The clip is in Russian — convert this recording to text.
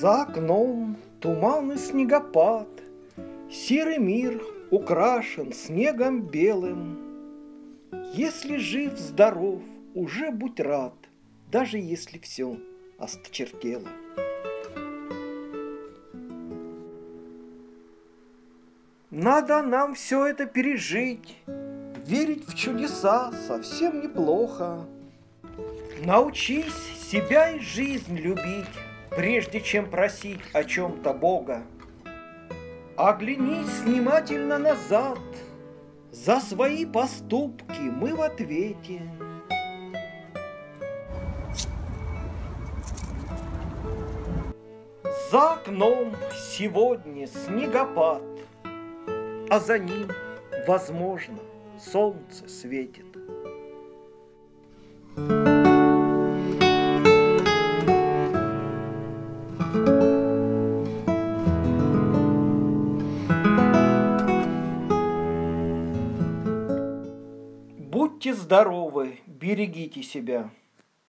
За окном туман и снегопад, Серый мир украшен снегом белым. Если жив, здоров, уже будь рад, Даже если все осточертело. Надо нам все это пережить, Верить в чудеса совсем неплохо. Научись себя и жизнь любить, Прежде чем просить о чем-то Бога. Оглянись внимательно назад, За свои поступки мы в ответе. За окном сегодня снегопад, А за ним, возможно, солнце светит. Будьте здоровы, берегите себя.